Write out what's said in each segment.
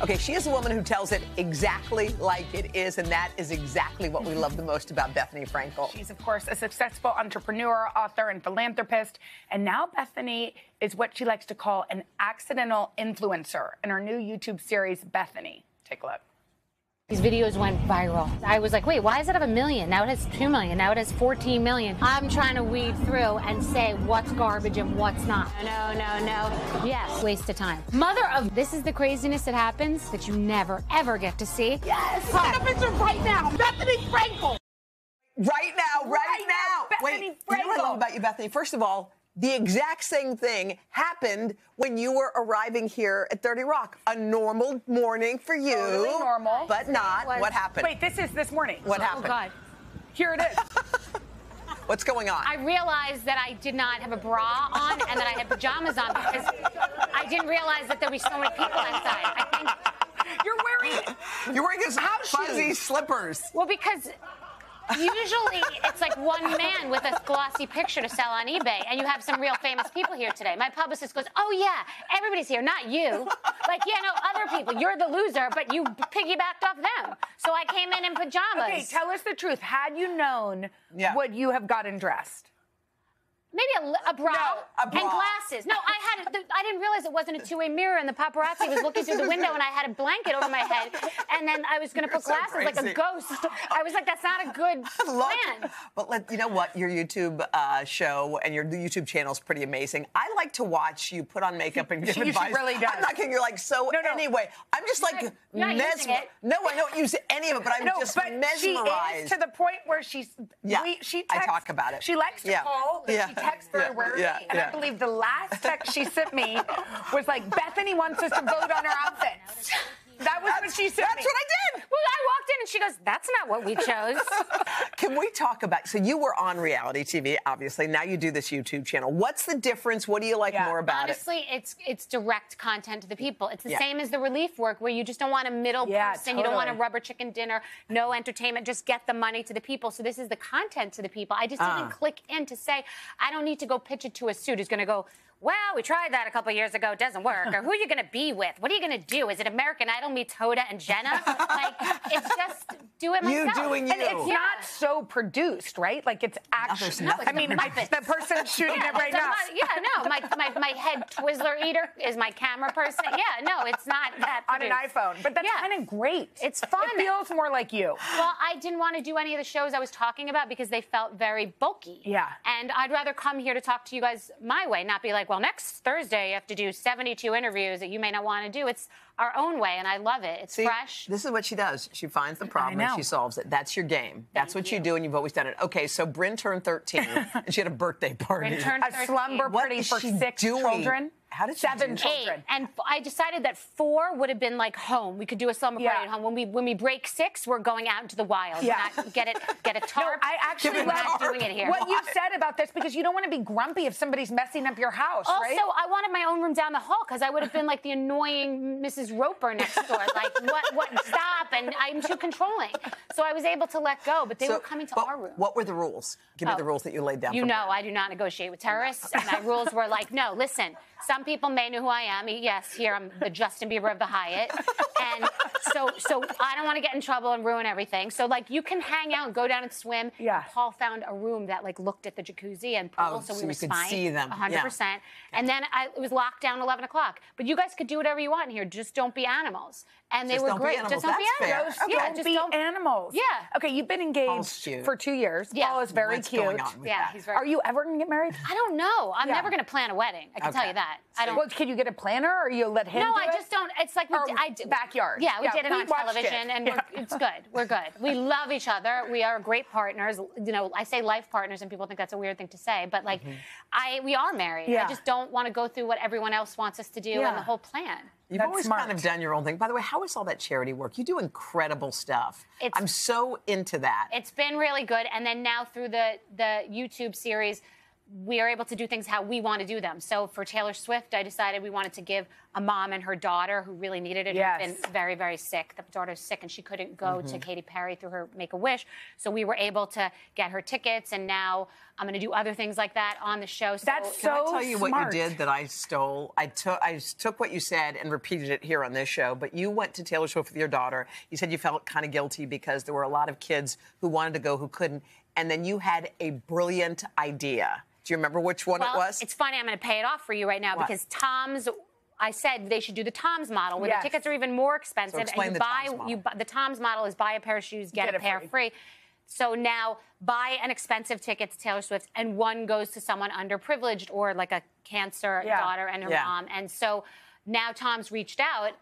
Okay, she is a woman who tells it exactly like it is, and that is exactly what we love the most about Bethenny Frankel. She's, of course, a successful entrepreneur, author, and philanthropist. And now Bethenny is what she likes to call an accidental influencer in her new YouTube series, Bethenny. Take a look. These videos went viral. I was like, wait, why does it have a million? Now it has two million. Now it has 14 million. I'm trying to weed through and say what's garbage and what's not. No, no, no. Yes, waste of time. Mother of this is the craziness that happens that you never ever get to see. Yes, take a picture right now. Bethenny Frankel. Right now, right, Right now. now, Wait, Bethenny you know what I Frankel. love about you, Bethenny? First of all, the exact same thing happened when you were arriving here at 30 Rock. A normal morning for you. Totally normal. But not. was- What happened? Wait, this is this morning. What Oh happened? Oh, God. Here it is. What's going on? I realized that I did not have a bra on and that I had pajamas on because I didn't realize that there were so many people inside. I think You're wearing You're wearing his House fuzzy shoes. slippers. Well, because usually it's like one man with a glossy picture to sell on eBay, and you have some real famous people here today. My publicist goes, "Oh yeah, everybody's here, not you." Like, yeah, no, other people. You're the loser, but you piggybacked off them. So I came in in pajamas. Okay, tell us the truth. Had you known, Yeah. would you have gotten dressed? Maybe a, a bra, No, a bra. and glasses. No, I had. The, I didn't realize it wasn't a two-way mirror, and the paparazzi was looking through the window, and I had a blanket over my head, and then I was going to put so glasses like a ghost. I was like, that's not a good plan. But let you know what your YouTube uh, show and your YouTube channel is pretty amazing. I like to watch you put on makeup and give She- she advice. really does. I'm not kidding. You're like so. No, no. Anyway, I'm just like not using. No, I don't use any of it, but I'm no, just but she mesmerized. is to the point where she's. Yeah, we, she I talk about it. She likes to Yeah. call, Yeah. She texts very Yeah. And. I believe the last text she sent me was like, Bethenny wants us to vote on her outfits. That was what she said. That's what I did. Well, I walked in and she goes, "That's not what we chose." Can we talk about? So you were on reality TV, obviously. Now you do this YouTube channel. What's the difference? What do you like Yeah. more about it? Honestly, it's it's direct content to the people. It's the Yeah. same as the relief work where you just don't want a middle Yeah, person. You don't want a rubber chicken dinner, no entertainment. Just get the money to the people. So this is the content to the people. I just Ah. didn't click in to say I don't need to go pitch it to a suit who's going to go. Well, we tried that a couple years ago. It doesn't work. Or who are you going to be with? What are you going to do? Is it American Idol meets Hoda and Jenna? Like, it's just do it myself. You doing you. And it's Yeah. not so produced, right? Like it's actually. there's nothing I mean, about the person shooting Yeah, it right now. lot- yeah, no, my, my, my head Twizzler eater is my camera person. Yeah, no, it's not that on an iPhone, but that's Yeah. kind of great. It's fun. It feels more like you. Well, I didn't want to do any of the shows I was talking about because they felt very bulky. Yeah. And I'd rather come here to talk to you guys my way, not be like, well, next Thursday you have to do 72 interviews that you may not want to do. It's our own way, and I love it. It's See, fresh. This is what she does. She finds the problem and she solves it. That's your game. That's what you. you. do, and you've always done it. Okay, so Bryn turned 13, and she had a birthday party. Bryn turned A slumber party is for she six doing? children. How did she seven children? Eight. And f- I decided that four would have been like home. We could do a slumber Yeah. party at home. When we when we break six, we're going out into the wild. Yeah. not- get it get a No. I actually love doing it here. what you said about this because you don't want to be grumpy if somebody's messing up your house, Also, right? I wanted my own room down the hall because I would have been like the annoying Mrs. Roper next door. Like, what, what, stop. And I'm too controlling. So I was able to let go, but they So, were coming to our room. What were the rules? Give me Oh. the rules that you laid down. You know. I do not negotiate with terrorists. And my rules were like, no, listen, some people may know who I am. Yes, here I'm the Justin Bieber of the Hyatt. And so so I don't want to get in trouble and ruin everything. So like you can hang out and go down and swim. Yeah. Paul found a room that like looked at the jacuzzi and pool, Oh, so, so we were you could fine. see them. hundred Yeah. percent. And then I, it was locked down 11 o'clock. But you guys could do whatever you want in here. Just don't be animals. And they Just were don't great. animals. Just don't That's be fair. animals. Okay. Yeah, don't just be don't. animals. Yeah. Okay, you've been engaged for two years. Yeah. Paul is very What's cute. going on with Yeah, that? he's very. Are you ever going to get married? I don't know. I'm Yeah. never going to plan a wedding. I can tell you that. I don't. Well, can you get a planner or you let him No, do I it? just don't. It's like we Or d- I d- backyard. Yeah, we Yeah, did it we on television, it. and Yeah. we're, it's good. We're good. We love each other. We are great partners. You know, I say life partners, and people think that's a weird thing to say, but like, mm-hmm. I we are married. Yeah. I just don't want to go through what everyone else wants us to do Yeah. and the whole plan. You've That's always smart. kind of done your own thing. By the way, how is all that charity work? You do incredible stuff. It's- I'm so into that. It's been really good, and then now through the the YouTube series. We are able to do things how we want to do them. So for Taylor Swift, I decided we wanted to give a mom and her daughter who really needed it, Yes. who'd been very, very sick. The daughter's sick and she couldn't go Mm-hmm. to Katy Perry through her Make a Wish. So we were able to get her tickets, and now I'm going to do other things like that on the show. So That's Can I tell you smart. what you did that I stole? I took I took what you said and repeated it here on this show. But you went to Taylor Swift with your daughter. You said you felt kind of guilty because there were a lot of kids who wanted to go who couldn't, and then you had a brilliant idea. Do you remember which one well, it was? It's funny. I'm going to pay it off for you right now What? because Tom's. I said they should do the Tom's model, where Yes. the tickets are even more expensive, explain and you the buy Tom's model. you bu- the Tom's model is buy a pair of shoes, get, Get a pair free. free. So now buy an expensive ticket to Taylor Swift, and one goes to someone underprivileged or like a cancer Yeah. daughter and her Yeah. mom. And so now Tom's reached out.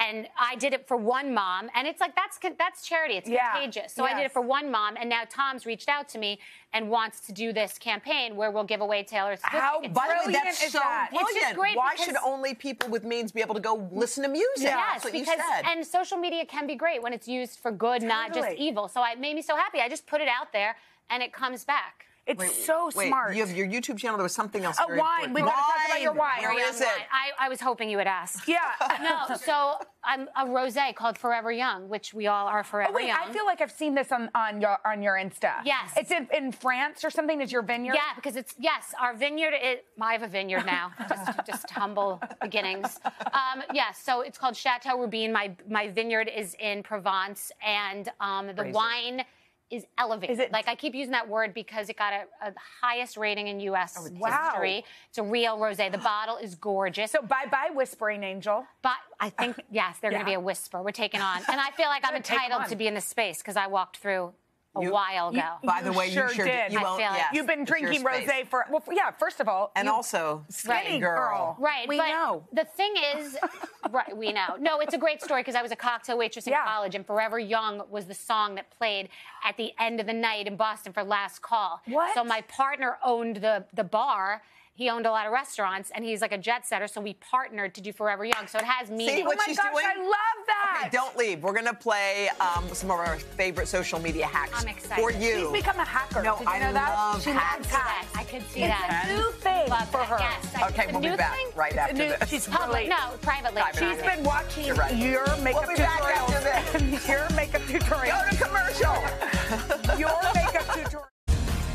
And I did it for one mom, and it's like that's that's charity. It's Yeah. contagious. So I did it for one mom, and now Tom's reached out to me and wants to do this campaign where we'll give away Taylor Swift How tickets. By the way, brilliant that's is so that? It's just brilliant. great Why should only people with means be able to go listen to music? Yes, because said. and social media can be great when it's used for good, not just evil. So it made me so happy. I just put it out there, and it comes back. It's so Wait, smart. You have your YouTube channel. There was something else. Uh, very wine. important. We gotta talk about your wine. Where Very is it? I, I was hoping you would ask. yeah. No, so I'm a rosé called Forever Young, which we all are forever Oh, wait, young. I feel like I've seen this on, on your on your Insta. Yes. It's in, in France or something. Is your vineyard? Yeah, because it's yes, our vineyard. Is, I have a vineyard now. just, just humble beginnings. Um, yes, so it's called Chateau Rubin. My my vineyard is in Provence, and um, the Crazy. wine is elevated. Is it- like I keep using that word because it got a, a highest rating in U.S. Oh, wow. history. It's a real rosé. The bottle is gorgeous. So bye bye, Whispering Angel. But I think yes, they're going to be a whisper. We're taking on, and I feel like I'm entitled to be in this space because I walked through a You- while ago. By the way, sure you sure did. You I feel yes, You've been drinking rosé for well, yeah. First of all, And you- also, skinny girl. girl. Right, We but know. the thing is, right, we know. No, it's a great story because I was a cocktail waitress in Yeah. college, and Forever Young was the song that played at the end of the night in Boston for last call. What? So my partner owned the the bar. He owned a lot of restaurants, and he's like a jet setter. So we partnered to do Forever Young. So it has meaning. what Oh my she's gosh, doing? I love that. Okay, don't leave. We're gonna play um, some of our favorite social media hacks I'm excited. for you. She's become a hacker. No, Did you I know that? love she hacks. loves hacks. I could see It's that. a new thing Love for her. Yes, Okay, we'll be back thing? right It's after new- this. she's Public, no, privately. Private. She's been watching You're right. your makeup We'll be back after this. your makeup tutorial. Go to commercial. your makeup tutorials.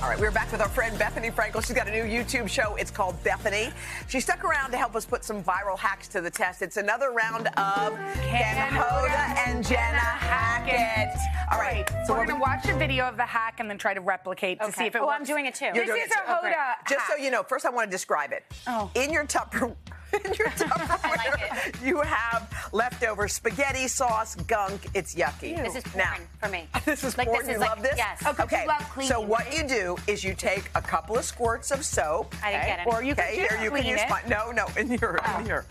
All right, we're back with our friend Bethenny Frankel. She's got a new YouTube show. It's called Bethenny. She stuck around to help us put some viral hacks to the test. It's another round of Ken Hoda and Jenna Hackett. All right, So we're we're gonna watch a video of the hack and then try to replicate to see if it Oh, works. I'm doing it too. This You're doing is it a too. Oh, great. Hoda Just so you know, first I want to describe it. Oh. In your Tupperware, in your Tupperware, you have leftover spaghetti sauce gunk. It's yucky. This is porn Now, for me. This is Like, porn. this you like- love this? yes. Okay, Okay. So what you do is you take a couple of squirts of soap. I didn't okay? get it. Or you can okay, just here you can use it. no, no, in here, Oh. in here.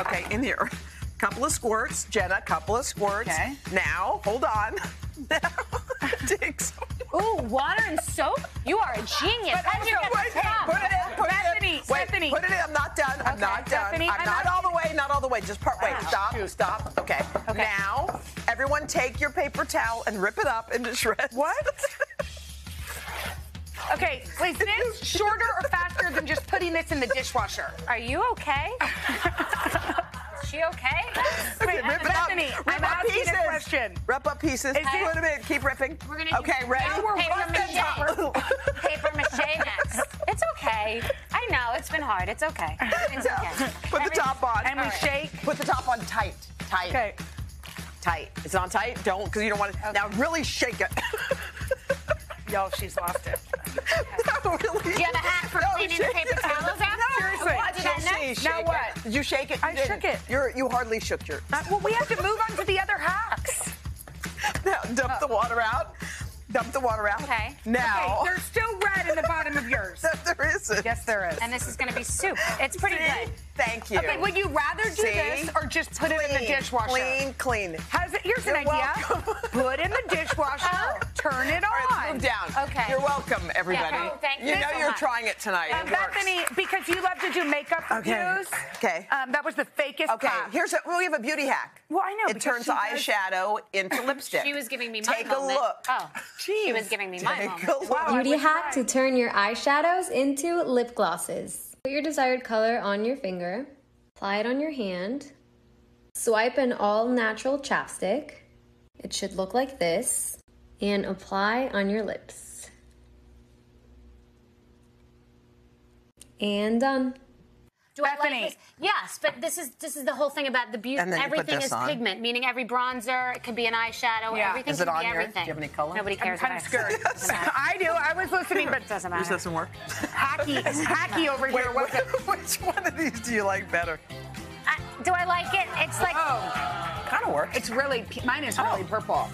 Okay, in here. Couple of squirts, Jenna. Couple of squirts. Okay. Now, hold on. Now, take some. Ooh, water and soap? You are a genius. But How did you get Wait, this from? put it in. Put it in. Wait, Bethenny. put it in. I'm not done. I'm Okay, not done. Bethenny, I'm, I'm not not- all the way. Not all the way. Just part. Wait. Ah, Stop. shoot. Stop. Okay. Okay. Now, everyone, take your paper towel and rip it up into shreds. What? Okay, is this shorter or faster than just putting this in the dishwasher? Are you okay? Is she okay? Okay, Wait, rip it up. Bethenny, Rip I'm up asking a pieces. question. Rip up pieces. Is Put them in. Keep ripping. We're gonna okay, ready? paper Bust mache. the top. Paper mache next. It's okay. Know it's been hard. It's okay. It's okay. Put the top on. And we right. shake. Put the top on tight. Tight. Okay. Tight. It's on tight. Don't, because you don't want to. Now, really shake it. Yo, she's lost it. no, really. Do you have a hack for No, cleaning shake paper towels out? after? Seriously. What, did that She next? Now what? Did you shake it? I didn't. shook it. You're, you hardly shook your. Uh, well, we have to move on to the other hacks. Now, dump the water out. Dump the water out. Okay. Now, Okay, there's still red in the bottom of yours. there isn't. Yes, there is. And this is going to be soup. It's pretty See? good. Thank you. Okay, would you rather do See? this or just put it in the dishwasher? Clean, clean. How's it? Here's an You're idea. welcome. Put in the dishwasher. turn it on. Okay. You're welcome, everybody. Yeah, oh, thank you you know so you're much. trying it tonight. And It works. Bethenny, because you love to do makeup Okay. reviews. Okay. Um, that was the fakest Okay, clap. here's a, well, we have a beauty hack. Well, I know, It turns she does- eyeshadow into lipstick. She was giving me my Take moment. a look. Oh, she was giving me my Take moment. a look. Wow. Beauty hack try. to turn your eyeshadows into lip glosses. Put your desired color on your finger, apply it on your hand, swipe an all natural chapstick. It should look like this, and apply on your lips. And done. Do I Bethenny. like this? Yes, but this is this is the whole thing about the beauty. And then you put Everything is on. pigment, meaning every bronzer, it could be an eyeshadow. Yeah. Everything Is it can on be here? Do you have any color? Nobody I'm cares. kind of I scared. say. I do. I was listening, but it Doesn't Use matter. this some work. hacky, hacky over here. Wait, What's it? which one of these do you like better? I- do I like it? It's like Oh, Kind of works. it's really mine is really oh. purple.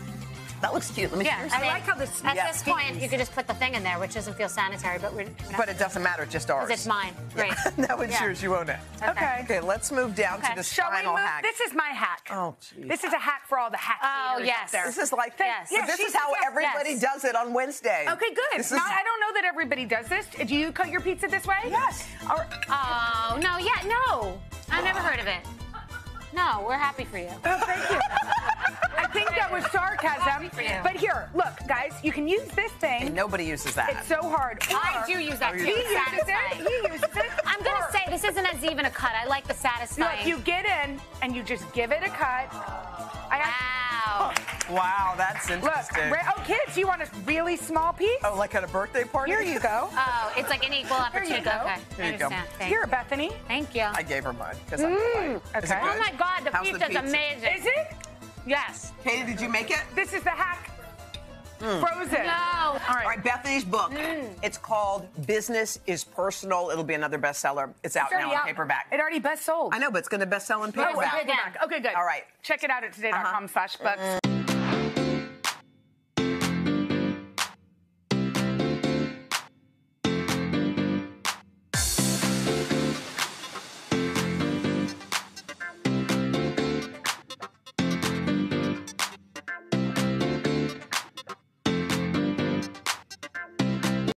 That looks cute. Let me yeah. see. I, like how this- At yeah, this point, you could just put the thing in there, which doesn't feel sanitary, but we're. we're But it doesn't matter. It's just ours. it's mine. Great. now it's yours. You own it. Okay. Okay, let's move down Okay. to the Shall final hack. This is my hack. Oh, jeez. This is a hack for all the hack Oh, yes. This is like Yes. Yeah, this is how suggests- everybody yes. does it on Wednesday. Okay, good. This is, Now, I don't know that everybody does this. Do you cut your pizza this way? Yes. Or, Oh no! Yeah, no. I've never heard of it. No, we're happy for you. oh, thank you. I think that was sarcasm. for you. But here, look, guys, you can use this thing. nobody uses that. It's so hard. I do use that Oh, too. you He do. uses Satisfying. it. He uses it. I'm gonna say this isn't as even a cut. I like the satisfying. Look, you get in and you just give it a cut. I Wow. Oh. wow, that's interesting. re- oh, kids, you want a really small piece? oh, like at a birthday party? Here you go. Oh, it's like an equal Here you opportunity. go. Okay, Here I you go. Thank Here, you. Bethenny. Thank you. I gave her mine because I'm mm, polite. Okay. Oh my God, the How's the pizza? amazing. Is it? Yes. Mm. Katie, did you make it? This is the hack. Frozen. No. All right. All right, Bethenny's book. It's called Business is Personal. It'll be another bestseller. It's out It's already now in out. paperback. It already best sold. I know, but it's going to best sell in Oh, paperback. paperback. Okay, good. All right. Check it out at today.com slash books.